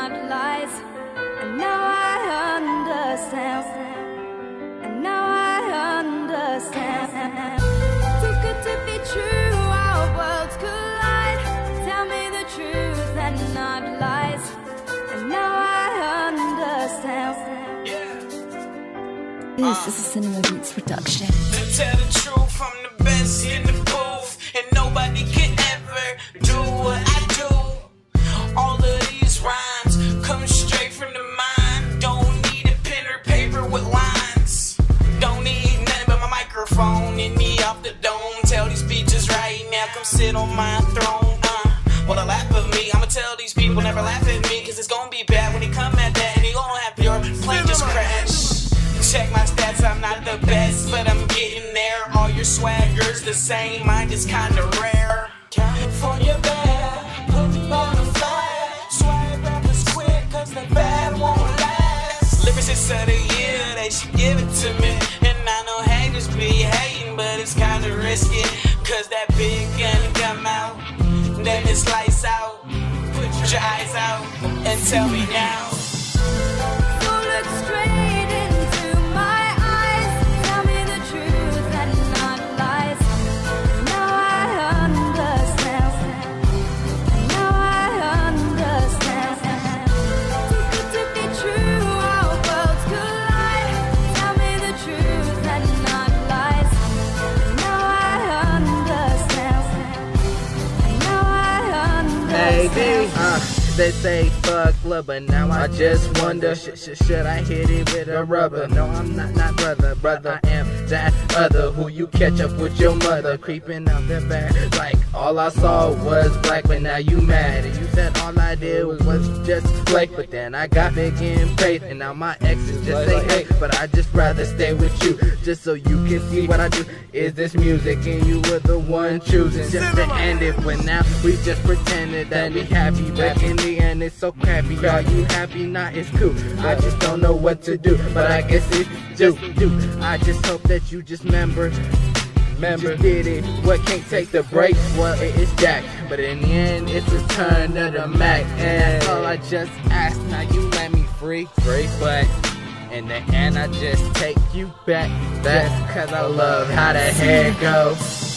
not lies. And now I understand. And now I understand. Too good to be true, our worlds collide. Tell me the truth and not lies. And now I understand. Yeah. This uh, is a Cinema Beats production. Tell the truth, the best in the people never laugh at me, cause it's gonna be bad when they come at that, and you gonna have your plane just crash. Check my stats, I'm not the best, but I'm getting there. All your swaggers the same, mine is kinda rare. California bad, put me on the flag. Swag rappers quit, cause the bad won't last. Lyricist of the year, they should give it to me. And I know haters be hating, but it's kinda risky. Cause that big gun come out, then it's lights out. Your eyes out and tell me now. Uh, they say fuck love, but now I just wonder, sh- sh- should I hit it with a rubber? No, I'm not, not brother, brother, I am that other who you catch up with your mother, creeping out the back. Like, all I saw was black, but now you mad. And you said all I did was, was just flake, but then I got big in faith, and now my exes just say hey, but I just rather stay with you, just so you can see what I do. Is this music, and you were the one choosing just to end it, but now we just pretended that we happy, but in the end it's so crappy. Are you happy? Nah, it's cool. I just don't know what to do, but I guess it's just do. I just hope that you just remember. Remember, did it. What can't take the break? Well, it is Jack. But in the end, it's a turn of the Mac. And that's all I just asked. Now you let me free, free. But in the end, I just take you back. That's cause I love how the hair goes.